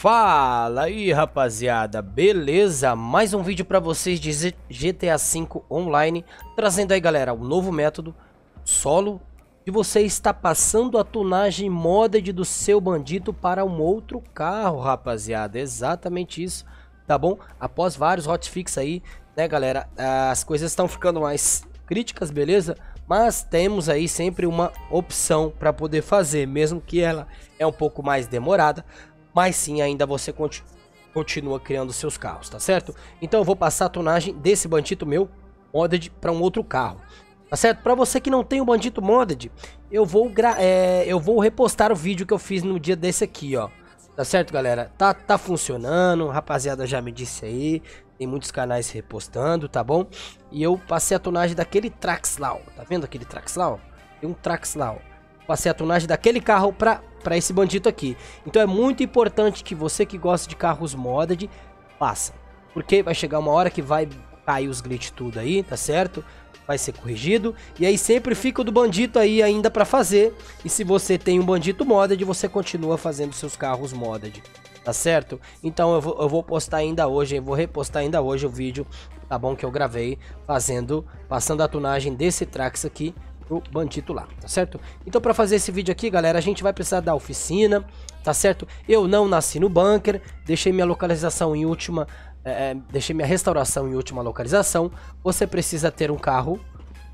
Fala aí rapaziada, beleza? Mais um vídeo para vocês de GTA V Online, trazendo aí galera o um novo método solo de você está passando a tunagem modded do seu bandido para um outro carro, rapaziada, exatamente isso, tá bom? Após vários hotfix aí, né galera, as coisas estão ficando mais críticas, beleza? Mas temos aí sempre uma opção para poder fazer, mesmo que ela é um pouco mais demorada, mas sim ainda você continua continua criando seus carros, tá certo? Então eu vou passar a tonagem desse bandito meu modded para um outro carro, tá certo? Para você que não tem o bandito modded, eu vou é, eu vou repostar o vídeo que eu fiz no dia desse aqui, ó. Tá certo, galera? Tá, tá funcionando, rapaziada já me disse aí, tem muitos canais repostando, tá bom? E eu passei a tonagem daquele Trax lá, ó. Tá vendo aquele Trax lá? Tem um Trax lá, ó passei a tunagem daquele carro para para esse bandito aqui. Então é muito importante que você que gosta de carros modded, faça. Porque vai chegar uma hora que vai cair os glitch tudo aí, tá certo? Vai ser corrigido. E aí sempre fica o do bandito aí ainda para fazer. E se você tem um bandito modded, você continua fazendo seus carros modded. Tá certo? Então eu vou, eu vou postar ainda hoje, eu vou repostar ainda hoje o vídeo, tá bom? Que eu gravei fazendo, passando a tunagem desse Trax aqui pro bandito lá, tá certo? Então para fazer esse vídeo aqui, galera, a gente vai precisar da oficina, tá certo? Eu não nasci no bunker, deixei minha localização em última, é, é, deixei minha restauração em última localização. Você precisa ter um carro,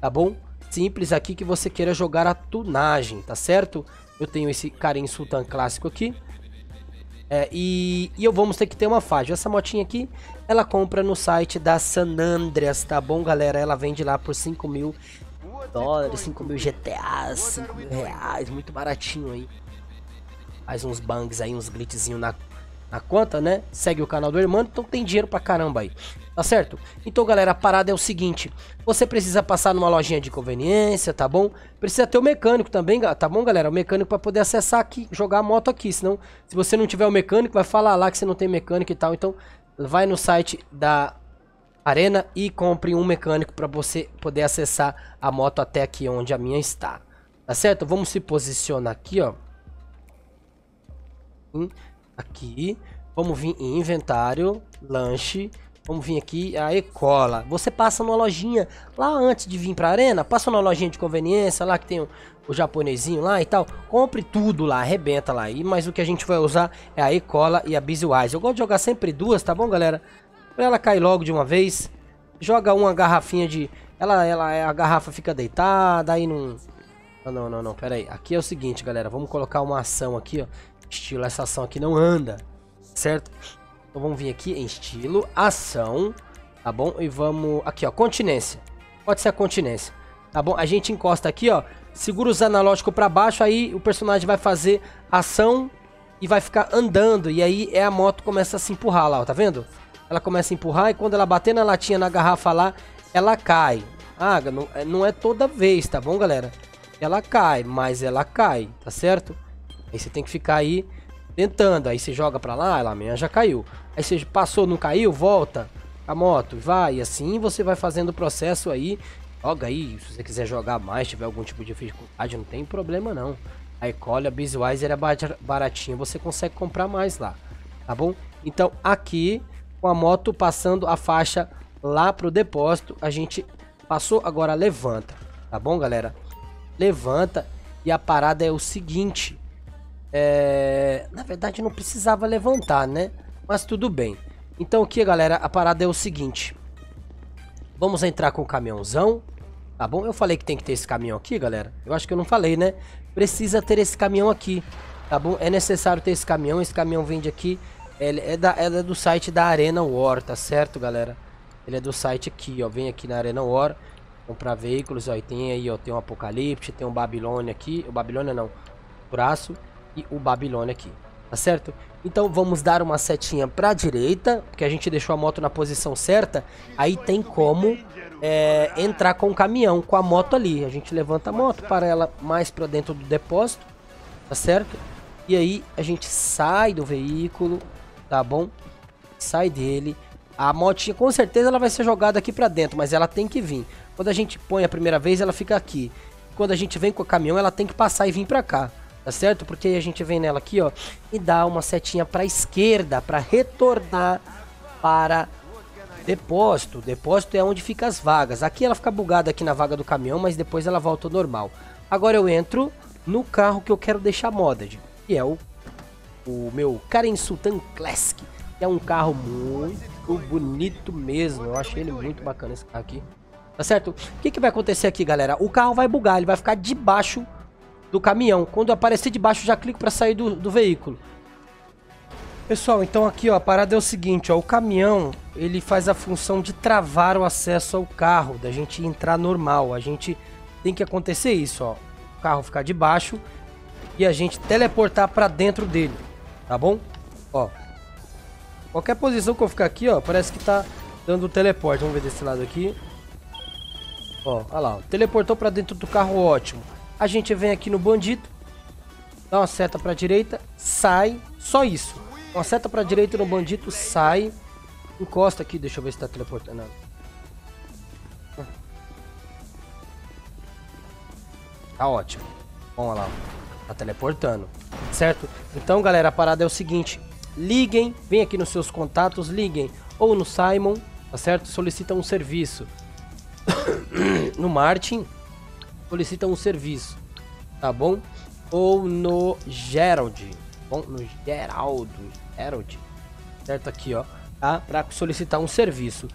tá bom? Simples aqui que você queira jogar a tunagem, tá certo? Eu tenho esse Karim Sultan clássico aqui. É, e, e eu vamos ter que ter uma faixa. Essa motinha aqui, ela compra no site da San Andreas, tá bom, galera? Ela vende lá por 5 mil dólares, 5 mil GTAs, 5 mil reais, muito baratinho aí. Faz uns bangs aí, uns glitchzinho na, na conta, né? Segue o canal do irmão, então tem dinheiro pra caramba aí. Tá certo? Então, galera, a parada é o seguinte: você precisa passar numa lojinha de conveniência, tá bom? Precisa ter o mecânico também, tá bom, galera? O mecânico para poder acessar aqui, jogar a moto aqui. Senão, se você não tiver o mecânico, vai falar lá que você não tem mecânico e tal. Então, vai no site da Arena e compre um mecânico para você poder acessar a moto até aqui onde a minha está. Tá certo? Vamos se posicionar aqui, ó. Aqui. Vamos vir em inventário, lanche. Vamos vir aqui, a Ecola. Você passa numa lojinha lá antes de vir pra arena. Passa numa lojinha de conveniência lá que tem o, o japonesinho lá e tal. Compre tudo lá, arrebenta lá. E, mas o que a gente vai usar é a Ecola e a Busywise. Eu gosto de jogar sempre duas, tá bom, galera? Pra ela cair logo de uma vez. Joga uma garrafinha de... Ela, ela, a garrafa fica deitada, aí não... Não, não, não, pera aí. Aqui é o seguinte, galera. Vamos colocar uma ação aqui, ó. Estilo, essa ação aqui não anda. Certo? Então vamos vir aqui em estilo, ação. Tá bom? E vamos... Aqui, ó, continência. Pode ser a continência. Tá bom? A gente encosta aqui, ó. Segura os analógicos pra baixo, aí o personagem vai fazer ação e vai ficar andando. E aí é a moto começa a se empurrar lá, ó. Tá vendo? Ela começa a empurrar e quando ela bater na latinha, na garrafa lá, ela cai. Ah, não, é, não é toda vez, tá bom, galera? Ela cai, mas ela cai, tá certo? Aí você tem que ficar aí tentando. Aí você joga pra lá, ela amanhã já caiu. Aí você passou, não caiu, volta a moto, vai. E assim você vai fazendo o processo aí. Joga aí, se você quiser jogar mais, tiver algum tipo de dificuldade, não tem problema não. A Ecole, a Bizwiser é baratinha, você consegue comprar mais lá, tá bom? Então aqui com a moto passando a faixa lá pro depósito. A gente passou, agora levanta, tá bom, galera? Levanta e a parada é o seguinte. É... Na verdade não precisava levantar, né? Mas tudo bem. Então aqui, galera, a parada é o seguinte. Vamos entrar com o caminhãozão, tá bom? Eu falei que tem que ter esse caminhão aqui, galera. Eu acho que eu não falei, né? Precisa ter esse caminhão aqui, tá bom? É necessário ter esse caminhão. Esse caminhão vende aqui ele é, da, é do site da Arena War, tá certo, galera? Ele é do site aqui, ó. Vem aqui na Arena War, comprar veículos, ó. E tem aí, ó, tem um Apocalipse, tem um Babilônia aqui. O Babilônia não, o braço e o Babilônia aqui, tá certo? Então vamos dar uma setinha pra direita, porque a gente deixou a moto na posição certa. Aí tem como é, entrar com o caminhão, com a moto ali. A gente levanta a moto para ela mais pra dentro do depósito, tá certo? E aí a gente sai do veículo, tá bom? Sai dele. A motinha com certeza ela vai ser jogada aqui pra dentro, mas ela tem que vir. Quando a gente põe a primeira vez, ela fica aqui. Quando a gente vem com o caminhão, ela tem que passar e vir pra cá. tá certo? Porque a gente vem nela aqui, ó, e dá uma setinha para esquerda para retornar para depósito. Depósito é onde fica as vagas. Aqui ela fica bugada aqui na vaga do caminhão, mas depois ela volta ao normal. Agora eu entro no carro que eu quero deixar modded, que é o, o meu Karen Sultan Classic. É um carro muito bonito mesmo. Eu achei ele muito bacana esse carro aqui. Tá certo? O que, que vai acontecer aqui, galera? O carro vai bugar, ele vai ficar debaixo do caminhão. Quando aparecer debaixo, já clico para sair do, do veículo. Pessoal, então aqui ó, a parada é o seguinte, ó, o caminhão ele faz a função de travar o acesso ao carro, da gente entrar normal. A gente tem que acontecer isso, ó, o carro ficar debaixo e a gente teleportar para dentro dele, tá bom? Ó, qualquer posição que eu ficar aqui, ó, parece que tá dando teleporte. Vamos ver desse lado aqui. Ó, olha lá, ó, teleportou para dentro do carro, ótimo. A gente vem aqui no bandido, dá uma seta para direita, sai, só isso. Uma seta para direita no bandido, sai, encosta aqui, deixa eu ver se tá teleportando. Tá ótimo. Vamos lá, tá teleportando, certo? Então, galera, a parada é o seguinte, liguem, vem aqui nos seus contatos, liguem ou no Simon, tá certo? Solicita um serviço. no Martin, solicitam um serviço, tá bom? Ou no Gerald, bom? No Geraldo, Gerald, certo aqui, ó, tá? Para solicitar um serviço.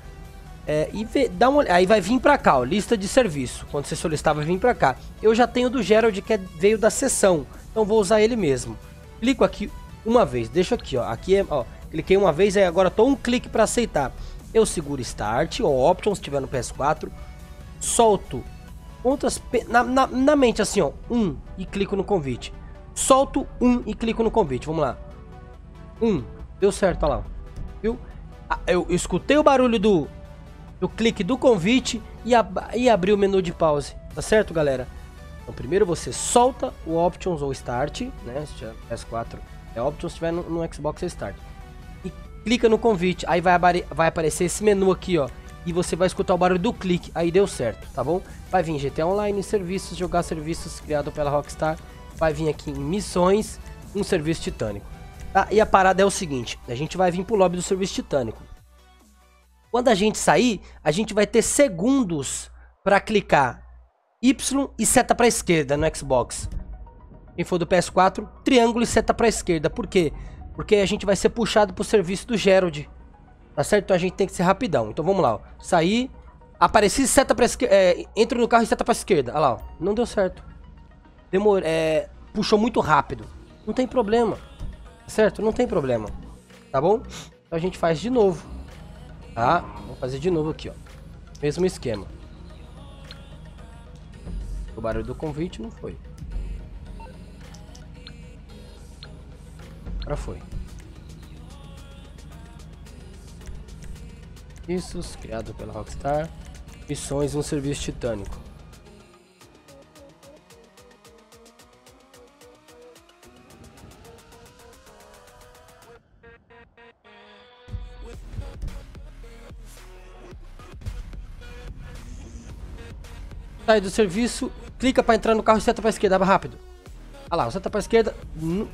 É, e vê, dá uma, aí vai vir para cá, ó, lista de serviço. Quando você solicitar, vai vir para cá. Eu já tenho do Gerald que é, veio da sessão, então vou usar ele mesmo. Clico aqui uma vez, deixa aqui, ó. Aqui é, ó, cliquei uma vez, aí agora tô um clique para aceitar. Eu seguro Start ou Options, se tiver no PS4, solto Outras na, na, na, mente assim, ó, um e clico no convite. Solto um e clico no convite. Vamos lá. Um, deu certo, olha lá. Viu? Eu, eu escutei o barulho do do clique do convite e, ab e abri o menu de pause. Tá certo, galera? Então, primeiro você solta o Options ou Start, né? Se tiver PS4 é Options, se tiver no, no Xbox é Start. E clica no convite, aí vai, vai aparecer esse menu aqui, ó e você vai escutar o barulho do clique, aí deu certo, tá bom? Vai vir GTA Online, serviços, jogar serviços criado pela Rockstar, vai vir aqui em missões, um serviço titânico. Tá? E a parada é o seguinte, a gente vai vir pro lobby do serviço titânico. Quando a gente sair, a gente vai ter segundos para clicar Y e seta para esquerda no Xbox. Quem for do PS4, triângulo e seta para esquerda. Por quê? Porque a gente vai ser puxado pro serviço do Gerald. Tá certo? Então a gente tem que ser rapidão. Então vamos lá, ó. Sair. Apareci seta pra esquerda. É, entro no carro e seta pra esquerda. Olha lá, ó. Não deu certo. Demor é, puxou muito rápido. Não tem problema. Certo? Não tem problema. Tá bom? Então a gente faz de novo. Tá? Vamos fazer de novo aqui, ó. Mesmo esquema. O barulho do convite não foi. Agora foi. serviços, criado pela Rockstar. Missões, um serviço titânico. Sai do serviço, clica para entrar no carro e seta para esquerda, rápido. Olha lá, seta para esquerda,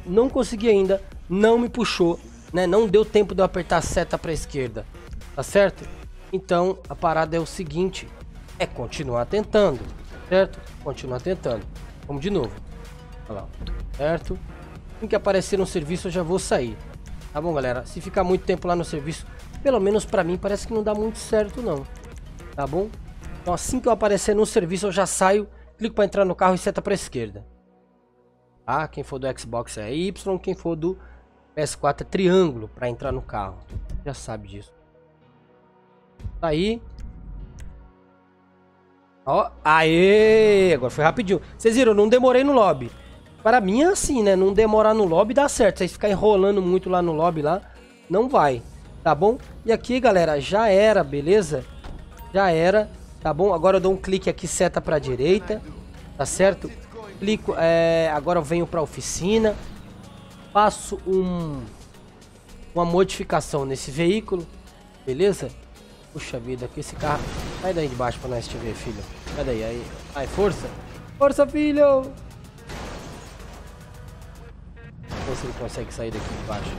não consegui ainda, não me puxou, né? Não deu tempo de eu apertar a seta para esquerda. Tá certo? Então a parada é o seguinte: é continuar tentando, certo? Continuar tentando. Vamos de novo. Olha lá, certo? Assim que aparecer no serviço eu já vou sair. Tá bom, galera? Se ficar muito tempo lá no serviço, pelo menos pra mim parece que não dá muito certo não. Tá bom? Então assim que eu aparecer no serviço eu já saio, clico para entrar no carro e seta para esquerda. Tá? Quem for do Xbox é Y, quem for do PS4 é triângulo para entrar no carro. Já sabe disso. Tá aí. Ó, aê! Agora foi rapidinho. Vocês viram, não demorei no lobby. Para mim é assim, né? Não demorar no lobby dá certo. Vocês ficar enrolando muito lá no lobby lá, não vai. Tá bom? E aqui, galera, já era, beleza? Já era, tá bom? Agora eu dou um clique aqui, seta pra direita. Tá certo? Clico, é, agora eu venho pra oficina. Faço um, uma modificação nesse veículo. Beleza? Puxa vida, que esse carro... Sai daí de baixo pra nós te ver, filho. Sai daí, aí. Ai, força. Força, filho! ver se ele consegue sair daqui embaixo.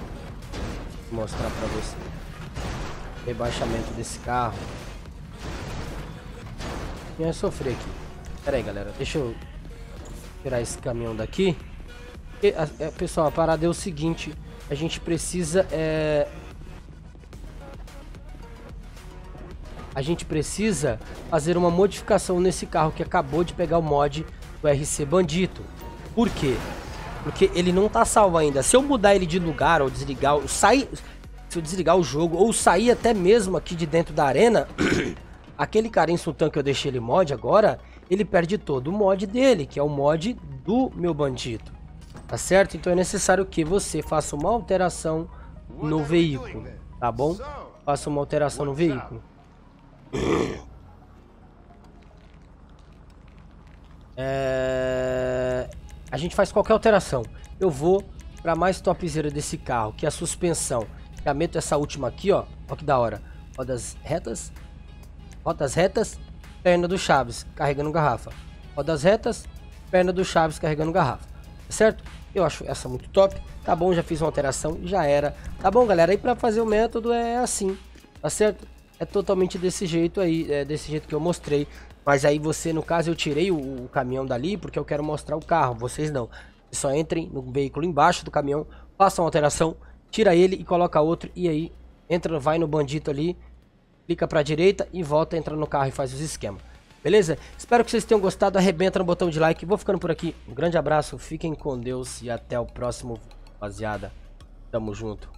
Vou mostrar pra você. Rebaixamento desse carro. Ia sofrer aqui. Pera aí, galera. Deixa eu tirar esse caminhão daqui. E, a, a, pessoal, a parada é o seguinte. A gente precisa... É... A gente precisa fazer uma modificação nesse carro que acabou de pegar o mod do RC Bandito. Por quê? Porque ele não tá salvo ainda. Se eu mudar ele de lugar ou desligar, ou sair, se eu desligar o jogo ou sair até mesmo aqui de dentro da arena, aquele cara em Sultan que eu deixei ele mod agora, ele perde todo o mod dele, que é o mod do meu bandido. Tá certo? Então é necessário que você faça uma alteração no veículo, tá bom? Faça uma alteração no veículo. É... A gente faz qualquer alteração. Eu vou para mais topzera desse carro, que é a suspensão. Já meto essa última aqui, ó. Olha que da hora. Rodas retas. Rodas retas. Perna do Chaves carregando garrafa. Rodas retas. Perna do Chaves carregando garrafa. Tá certo? Eu acho essa muito top. Tá bom, já fiz uma alteração, já era. Tá bom, galera? Aí para fazer o método é assim. Tá certo? É totalmente desse jeito aí, é desse jeito que eu mostrei. Mas aí você, no caso, eu tirei o, o caminhão dali porque eu quero mostrar o carro. Vocês não. Só entrem no veículo embaixo do caminhão, façam uma alteração, tira ele e coloca outro. E aí, entra, vai no bandito ali, clica pra direita e volta, entra no carro e faz os esquemas. Beleza? Espero que vocês tenham gostado. Arrebenta no botão de like. Vou ficando por aqui. Um grande abraço, fiquem com Deus e até o próximo, rapaziada. Tamo junto.